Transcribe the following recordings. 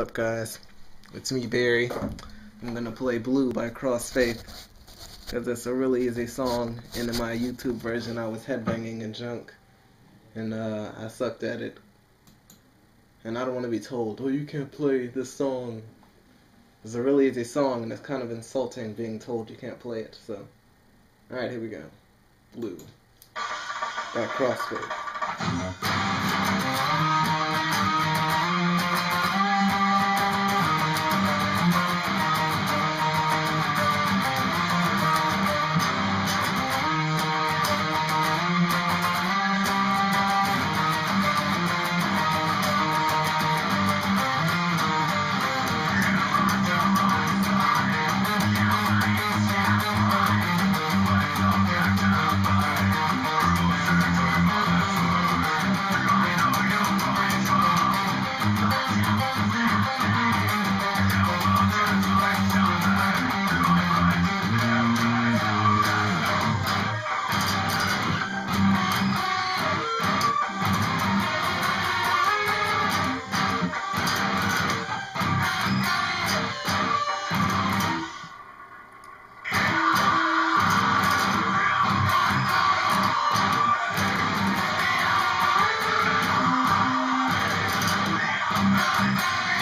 up, guys? It's me, Barry. I'm gonna play Blue by Crossfaith because it's a really easy song. And in my YouTube version, I was headbanging and junk, and uh, I sucked at it. And I don't want to be told, oh, you can't play this song. It's a really easy song, and it's kind of insulting being told you can't play it. So, all right, here we go. Blue by Crossfaith.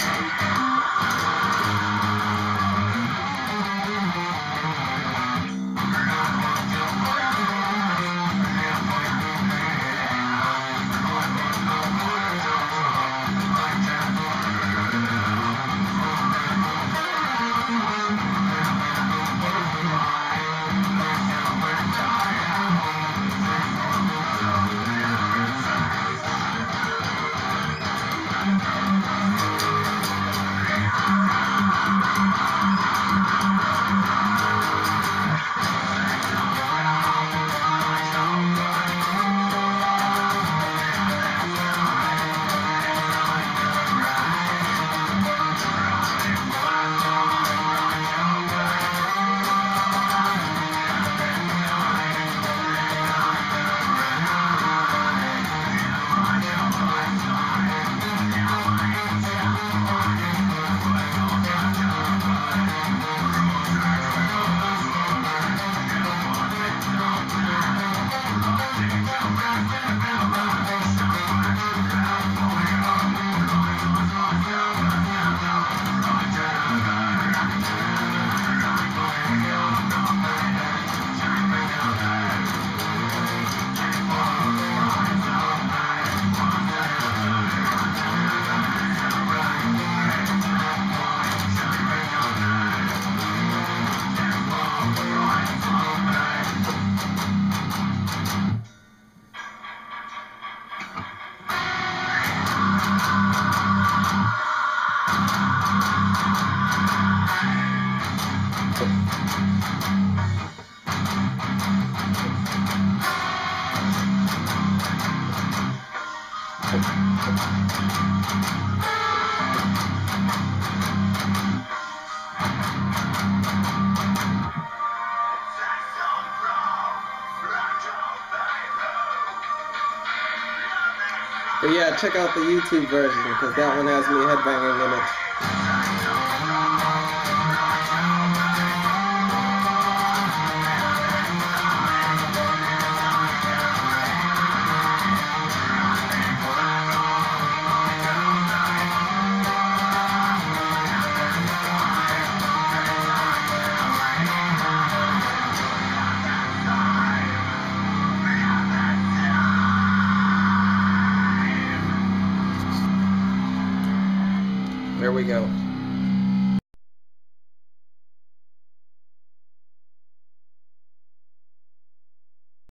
あっ! But yeah, check out the YouTube version because that one has me headbanging in it. We go.